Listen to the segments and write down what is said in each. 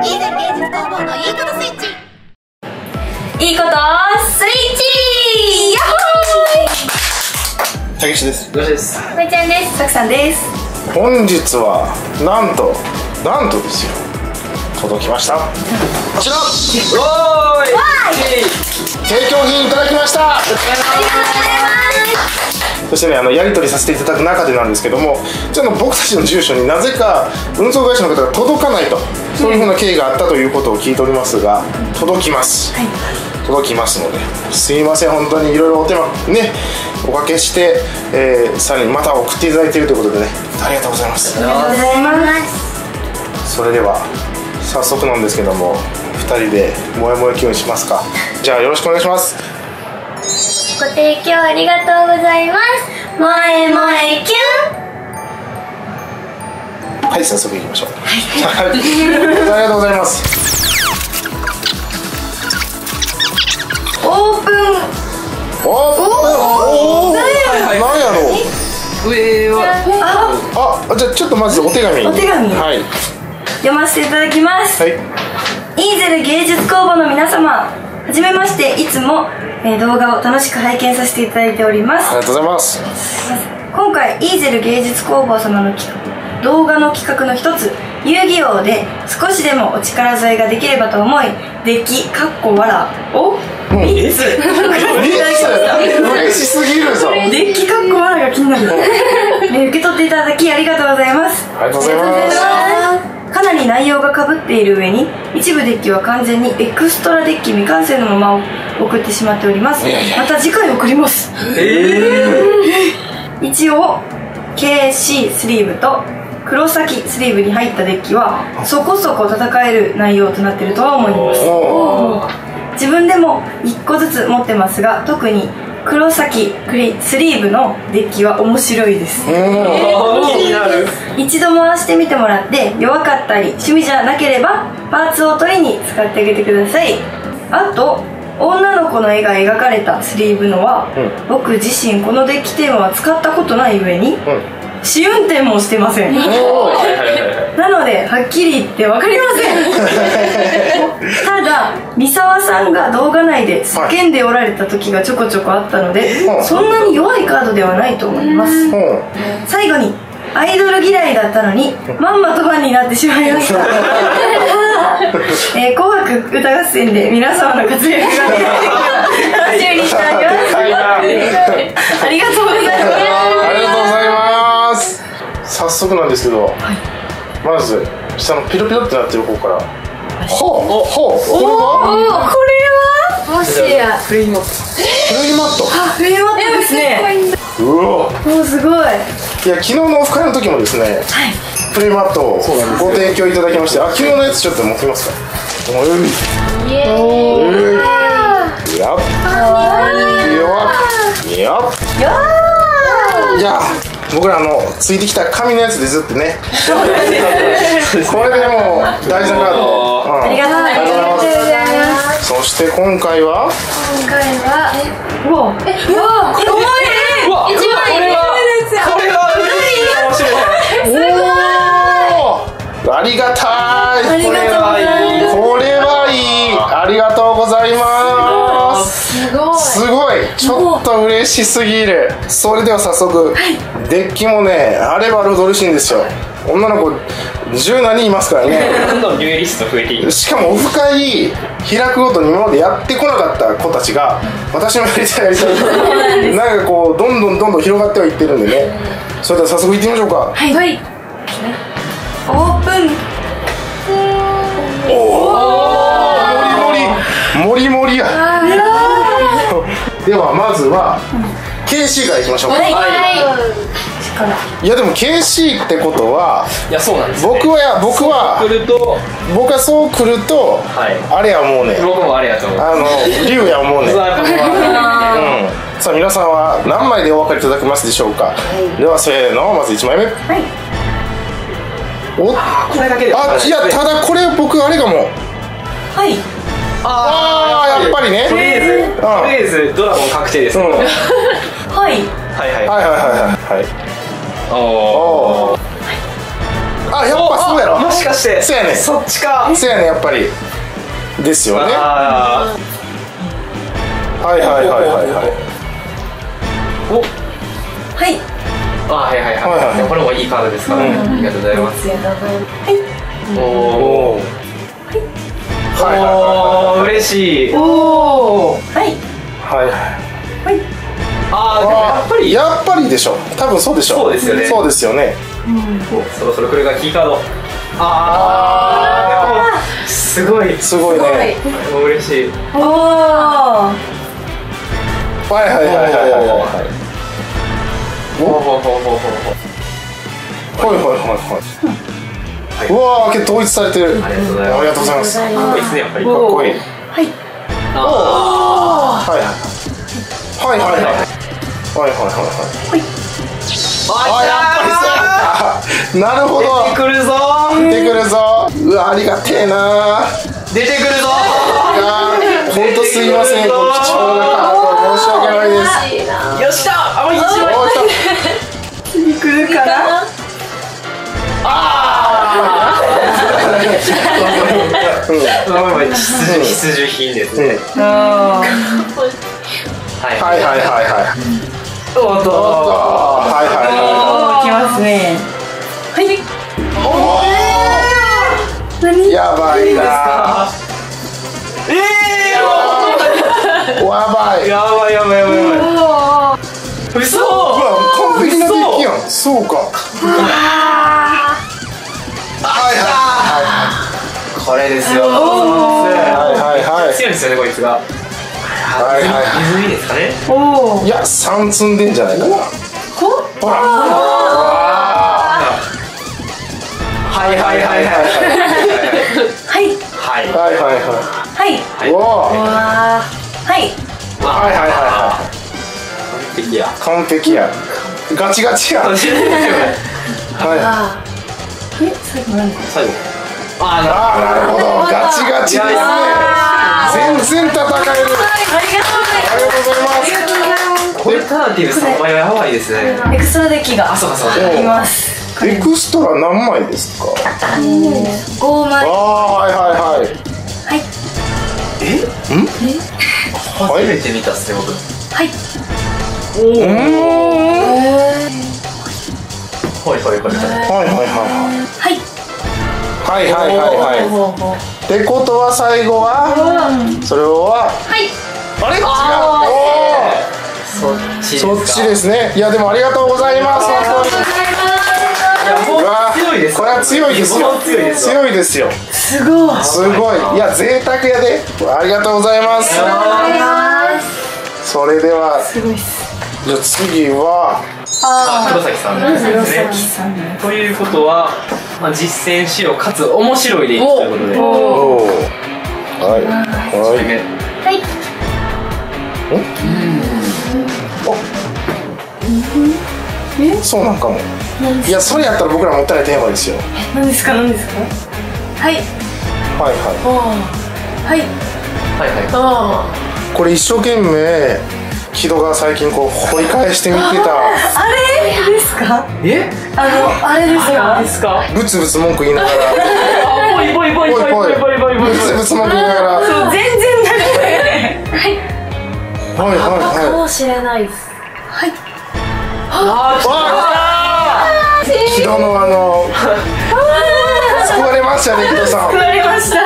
いいね芸術工房のいいことスイッチ。いいことスイッチ。ヤッホたけしです。よしですーいちゃんです。さくさんです。本日はなんとなんとですよ届きました。こちらおーい。提供品いただきました。そしてねあのやり取りさせていただく中でなんですけどもじゃあの僕たちの住所になぜか運送会社の方が届かないとそういうふうな経緯があったということを聞いておりますが届きます、届きますのですいません本当にいろいろお手間ねおかけして、えーさらにまた送っていただいているということでねありがとうございます。ありがとうございます。それでは早速なんですけども2人でもやもやキュンしますか？じゃあよろしくお願いします。ご提供ありがとうございます。萌え萌えキュン。はい早速いきましょう。はい、ありがとうございます。オープン。おおお何やろう？上はあじゃあちょっとまずお手紙。お手紙。はい読ませていただきます、はい。イーゼル芸術工房の皆様はじめましていつも、えー動画を楽しく拝見させていただいております。ありがとうございます。今回イーゼル芸術工房様の企画動画の企画の一つ遊戯王で少しでもお力添えができればと思いデッキかっこわらを3つ嬉しすぎるぞ。デッキかっこわらが気になる、ね受け取っていただきありがとうございます。ありがとうございます内容がかぶっている上に一部デッキは完全にエクストラデッキ未完成のまま送ってしまっております。また次回送ります。一応 KC スリーブと黒崎スリーブに入ったデッキはそこそこ戦える内容となっているとは思いますお自分でも1個ずつ持ってますが特に黒崎クリスリーブのデッキは面白いです。ー。うん気になる。一度回してみてもらって弱かったり趣味じゃなければパーツを取りに使ってあげてください。あと女の子の絵が描かれたスリーブのは、うん。僕自身このデッキテーマは使ったことない上に、うん試運転もしてません。なのではっきり言って分かりません。ただ三沢さんが動画内で叫んでおられた時がちょこちょこあったので、はいそんなに弱いカードではないと思います、うん。最後にアイドル嫌いだったのにまんまとファンになってしまいました。えー紅白歌合戦で皆様の活躍が楽しみにしております。ありがとうございます早速なんですけど、まず下のピロピロってなってる方から。ほうほう。これはこれは？もしや。フレイのフルイマット？あフレームアップですね。うわ。もうすごい。はいいや昨日のオフ会の時もですねフレームマットをご提供いただきましてあ昨日のやつちょっと持ってみますか。おいイエーイ僕らあのついてきた紙のやつでずっとね。これでもう大事なカード、うん、ありがとうございます。そして今回は？今回はうわえうわ重いうわこれはこれは面白いおおありがたい。ありがとうございます。これはいい。ありがとうございますすごい。ちょっと嬉しすぎる。それでは早速、デッキもねあればあるほど嬉しいんですよ。女の子十何人いますからね。どんどんデュエリスト増えていく。しかもオフ会開くごとに今までやってこなかった子たちが私もやりたいやりたいなんかこうどんどんどんどん広がってはいってるんでね。それでは早速行ってみましょうか。はい、はい、オープン。もりもりもりもりやではまずは KC からいきましょうか、はい。い、やでも KC ってことはいやそうなんです、ね、僕はや僕は来ると僕はそう来ると、はい。あれやもうね僕もあれやと思う。あの竜やもうね うん。さあ皆さんは何枚でお分かりいただけますでしょうか、ではせーの。まず1枚目。はい。おこれだけで。あいやただこれ僕あれかも。はいああやっぱりね。とりあえずとりあえずドラゴン確定です、うん、はい。はいはい。はいはいはいはいおおあやっぱそうやろ。もしかして。そうやねそっちか。そうやねやっぱり。ですよね。はいはいはいはいはい。お。はい。あはいはいはい。これもいいカードですからありがとうございます。はい。おおはい。はいおー嬉しい。おおはい。はいはい。はい。ああでもやっぱり。やっぱりでしょ。多分そうでしょ。そうですよね。そうですよね。そろそろこれがキーカード。ああでもすごい。すごいね。もう嬉しい。おおはいはいはいはいはい。はいほうほうほうほうほうほう。はいはいはいはいうわー統一されてる。ありがとうございます。かっこいいですねやっぱり。こいい。はい。あはいはいはい。はいはい。はいはいはい。はいあやっぱりそう。なるほど。出てくるぞ。出てくるぞ。うわありがてえな。出てくるぞ。いやーほんとすいません。貴重な必需必需品ですねあはい。はいはいはいはいおっと。はいはいはお来ますね。はい。い何やばいな。ええやばい。やばいやばいやばいやばい。嘘。うわ完璧なデッキやん。そうかねこいつがはい。はいは泉ですかねおおいいや3積んでんじゃない。かなこほらはい。はい。はい。はい。はい。はい。はい。はい。ははい。い。おおわあはい。はい。はい。はい。は完璧やい。完璧やガチガチやはい。あえ最後何最後あああなるほどガチガチですね全然戦える。ありがとうございありがとうございます。ありがとうございますこれターティブ3倍はやばいですね。エクストラデッキがあそうかそうかあります。エクストラ何枚ですか？5枚。ああはいはいはい。はい。初めて見たっすね僕。はい。うー。んはいはいはい。はいはいはいはい。はい。はいはいはいはいってことは最後はそれははい。あれ？違う。そっちおーそっちですすね。いやでもありがとうございます。本当にいやもううわ強いですこれは強いですよ。強いですよ。強いですよ。すごい。すごい。いや贅沢やでありがとうございます。それではすごいっす。じゃあ次はあ黒崎さんです黒ね。崎さんねということは、まあ、実践しようかつ面白いでいくということで。おおはい。はい。目はい。そうなんかも。いやそれやったら僕らもったいないテーマですよ。何ですか？何ですか？はい。はいはい。はい。はいおおいこれ一生懸命木戸が最近こう掘り返してみてたあれですか？え？あのあれですか？ですか？ブツブツ文句言いながら。あぽいぽいぽいぽいぽいぽいぽいぽいブツブツ文句言いながら。はいそう全然なくてはいはい。はもしれないですはいあい木戸のあの救われましたね木戸さん。作られました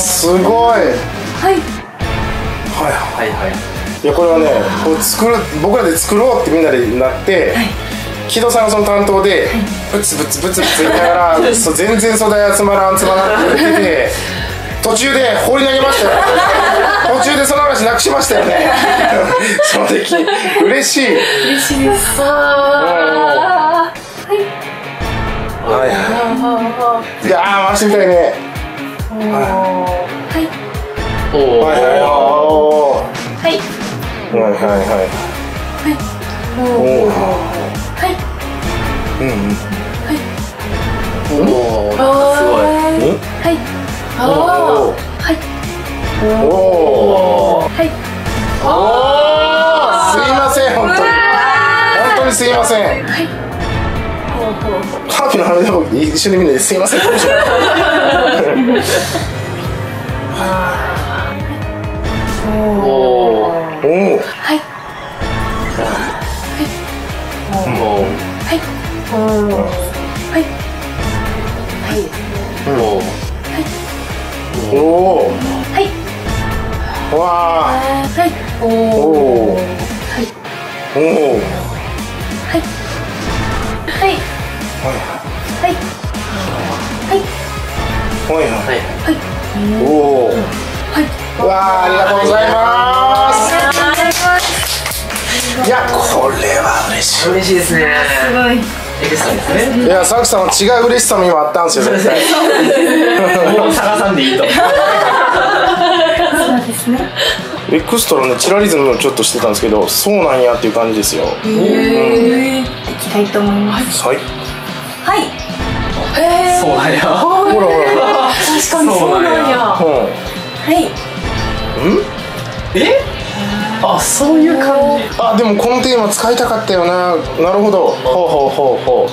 すごい。はい。はい。はいはい。はいいやこれはねこう作る僕らで作ろうってみんなでなって、木戸さんがその担当で、ブツブツブツブツ言いながら そう全然素材集まらん集まらんって言ってて 途中で放り投げましたよ。途中でその話なくしましたよね。その時嬉しい。嬉しいです。あはい。はいい。やー回してみたいね。ーはい。おおはい。はい。おはい。ーはい。はい。はい。おーはい。うんうんおおすごい。はい。おーはい。おーはい。すい。ません本当に本当にすい。ませんハーピーの花でも一緒に見るのですいません。かもしれない。おおおおはい。おはい。はい。おおおはい。わあはい。おおはい。おおはいはい。はい。はい。はい。はい。おおはい。わあありがとうござい。ますい。やこれは嬉しい。嬉しい。ですねすごい。ねい。やサクさんは違う嬉しさも今あったんですよ絶対もう探さんでい。い。とそうですねエクストラのチラリズムをちょっとしてたんですけどそうなんやってい。う感じですよへえ行きたい。と思い。ますはい。はい。そうなんやほらほら。確かにそうなんや。うはい。んん？え？あそういう感じ。あでもこのテーマ使いたかったよな。なるほど。ほうほうほうほ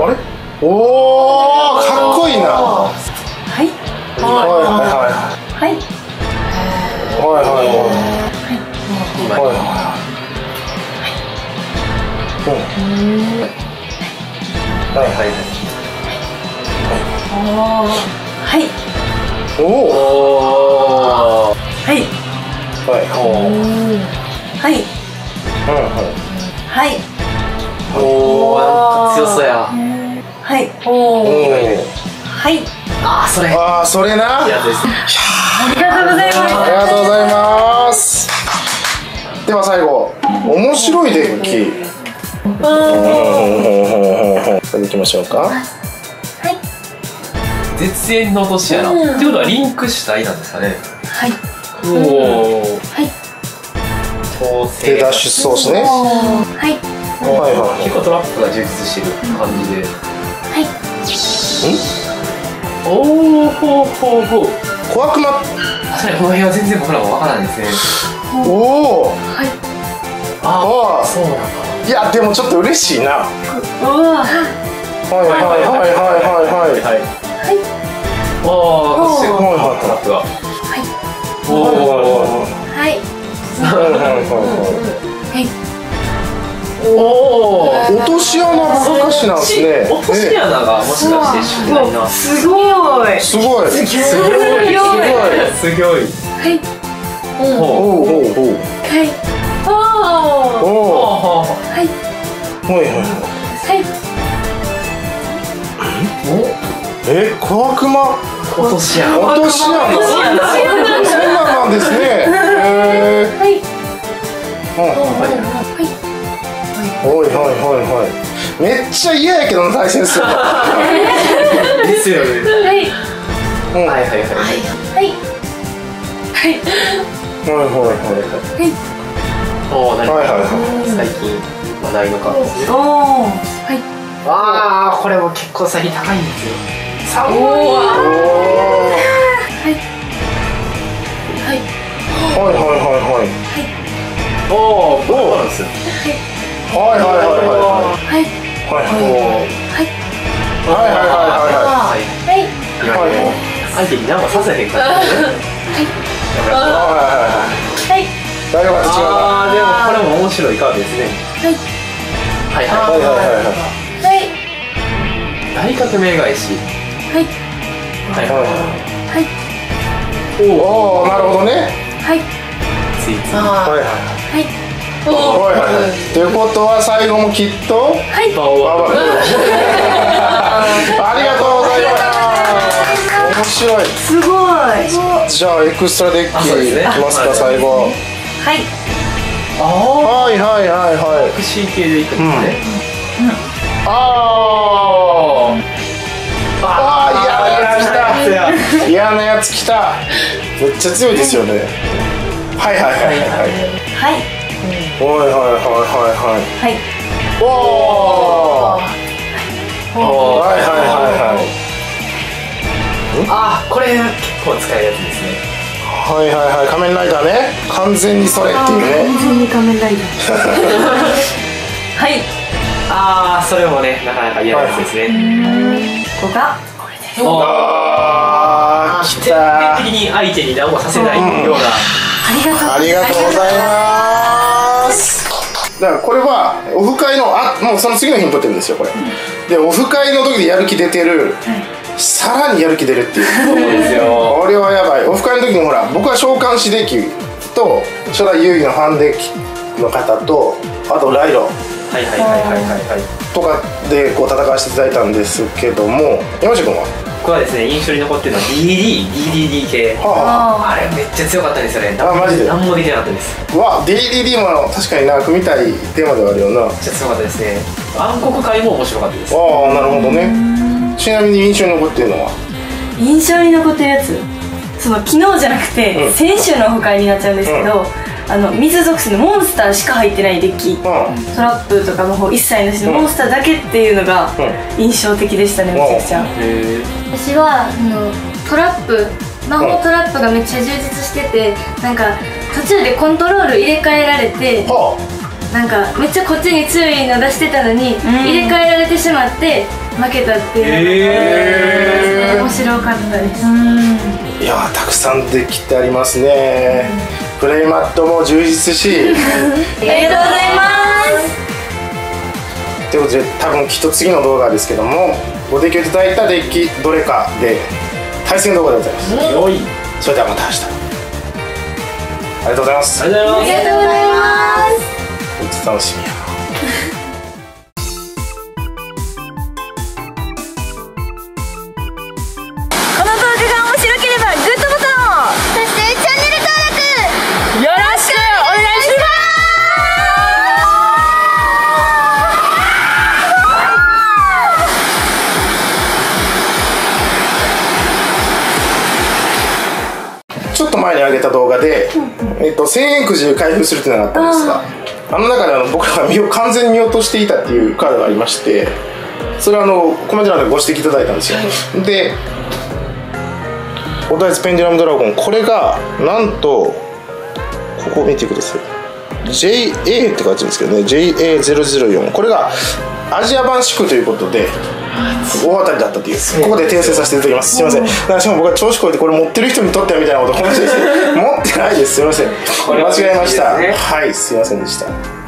う。あれ？おおかっこいいな。ははいいはいはいはい。はい。はいはい今はい。はい。うんはいはいはい。おおおおはい。はい。はい。はい。はいおおなんか強そうや。はい。うんうんはい。あそれ。ああそれな。ありがとうございます。ありがとうございます。では最後面白いデッキうんうんうんうんうんこれいきましょうか。はい。絶縁の落とし穴うん。ってことはリンク主体なんですかね。はい。おおはい。手調整ダッシュソースね。はい。はいはい結構トラップが充実してる感じで。はい。おおほうほうほう。小悪魔確かにこの辺は全然僕らもわからないですね。おおはい。ああそうなんだ。いやでもちょっと嬉しいなはうわいはいはいはいはいはいはいおおすごいはいはいはいはいはいはいはいはいおお落とし穴ばっかしなんですね落とし穴がもしかして主体なすごいすごいすごいすごいすごいはいおうおうおうはいおおおおはいはいはいはいはいえ小悪魔？落とし穴落とし穴そんなんなんですね。へえはい。うんはい。はい。はい。はい。めっちゃ嫌やけどな対戦するの。ですよね。はい。うん。はいはいはいはい。はい。はい。はい。はい。おお何はいはいは最近話題のカードですね。おおはいああこれも結構最近高いんですよ。寒いおおはいはいはいはいはい。はいおおどうなんですよはい。はい。はい。はい。はい。はい。おはい。おはい。はい。はい。はい。はい。今はい。はい。ね相手に何もさせへんからねはい。はい。はい。大丈夫違うなああでもこれも面白い。カードですねはい。はい。ははい。はい。はい。はい。はい。い大革命返し。はい。はい。はい。はいおおなるほどね。はい。ついつい。はいはい。はい。はいはいはい。ということは最後もきっと。はい。バオあありがとうございます。面白い。すごい。じゃあエクストラデッキいきますか最後。はい。あはいはいはいはい。あ C 系でいくん。ですねあー。あー嫌なやつ来やた。嫌なやつ来た。めっちゃ強いですよね。はいはいはいはい。はい。はい。はいはいはいはいはい。おおおはい。はいはいはいあこれ結構使えるやつですね。ははいはいはい。仮面ライダーね。完全にそれっていうね。完全に仮面ライダー。は いああそれもねなかなか嫌なやつですね、ここがこれですあー来た。徹底的に相手に何もさせないような、ありがとうありがとうございます。だからこれはオフ会のあもうその次の日に撮ってるんですよこれ。でオフ会の時でやる気出てる。さらにやる気出るっていう。そうですよ。これはやばい。オフ会の時にほら僕は召喚士デッキと初代遊戯のファンデッキの方とあとライロはいはいはいはいはい。はいとかでこう戦わせていただいたんですけども山下君は？僕はですね印象に残ってるのは DDDDD 系はあはあ。あれめっちゃ強かったですよね。あマジで？何もできなかったです。めっうわ DDD も確かにな組みたいテーマではあるよな。あちゃ強かったですね。暗黒会も面白かったです。あなるほどね。ちなみに印象に残ってるのは？印象に残ってるやつ。その昨日じゃなくて、うん。先週のオフ会になっちゃうんですけど、あの水属性のモンスターしか入ってないデッキ、うトラップとかの方一切なしで、うん。モンスターだけっていうのがう印象的でしたね、めちゃくちゃ、私はあのトラップ魔法トラップがめっちゃ充実しててなんか途中でコントロール入れ替えられてはなんかめっちゃこっちに強いの出してたのに、入れ替えられてしまって負けたっていうのが面白かったです、あいやーたくさんできてありますねプレイマットも充実し。ありがとうございます。ということで多分きっと次の動画ですけどもご提供いただいたデッキどれかで対戦動画でございます。よい。それではまた明日。ありがとうございます。ありがとうございます。楽しみやえっと、1000円くじ開封するっていうのがあったんですがあの中であの僕らが身を完全に見落としていたっていうカードがありましてそれはあのコメント欄でご指摘いただいたんですよ、でオダイズペンデュラムドラゴン。これがなんとここ見てください JA って書いてるんですけどね。JA004 これがアジア版祝ということで大当たりだったっていう。ここで訂正させていただきます。すいません。だからしかも僕は調子こいてこれ持ってる人にとってはみたいなことこの人です持ってないです。すいません。間違えました。はい。すいませんでした